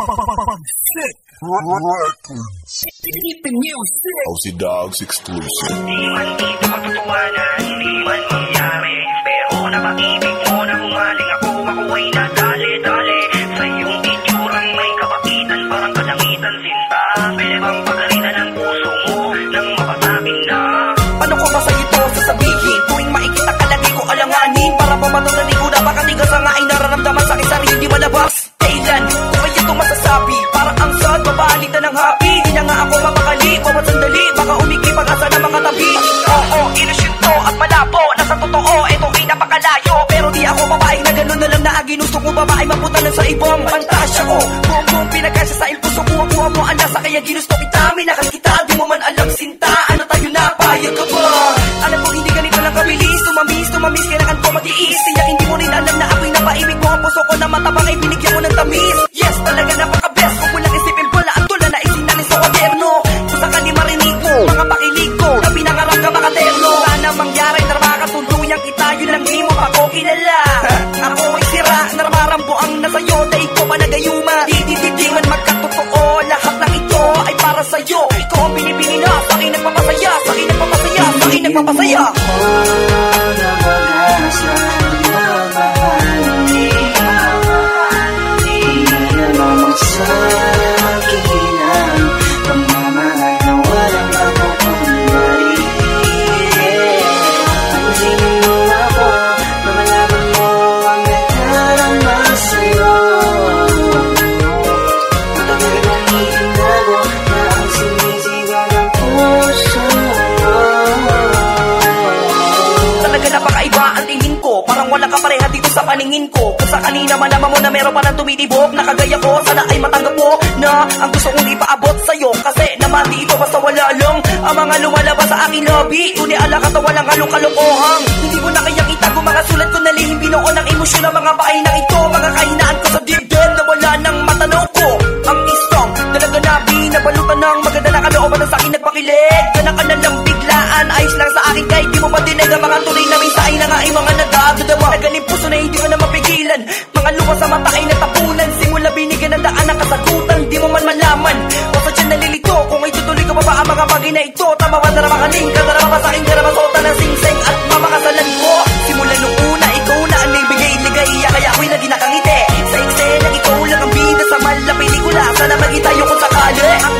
Sick Records. Keep the music. OC Dogs exclusive. Masasabi Para ang sad mapalitan ng happy. Di na nga ako mapakali. Bawat sandali baka umiki pag-asa ng mga tabi. Oo, ilusyon to at malabo. Nasa totoo, ito ay napakalayo. Pero di ako babaeng na ganun na lang na Ginusto ko. Babae maputalan sa ibang Pantasya ko, buong buong pinagkasya sa ilpuso Ang kuha mo ang nasa kaya ginusto kita. Minakal kita, di mo man alam sinta. Ano tayo na, payag ka ba? Mama 小 Parang wala ka pareha dito sa paningin ko. Kung sa kanina malaman mo na meron pa ng tumitibok Nakagaya ko, sana ay matanggap mo Na ang gusto kong ipaabot sa'yo. Kasi naman di ito basta wala lang Ang mga lumalabas sa aking lobby. Uni ala ka walang halong kalokohang Hindi ko na kayang itago mga sulat ko na lihim Binuo ng emosyon ng mga bahay na ito Mga kahinaan Namamatay na tabunan Simula binigyan ng daan ng kasagutan. Di mo man malaman Basta dyan nalilito. Kung itutuloy ko pa ba ang mga bagay ito? Tama ba na naman kaning ka na naman pasain Sota ng singseng at mamakasalan ko. Simula nung una ikaw na ang nagbigay. Ligaya Kaya ako'y naging nakangiti. Sa eksena ikaw lang ang bida sa mala pelikula Sana maging tayo kung sakali. Ang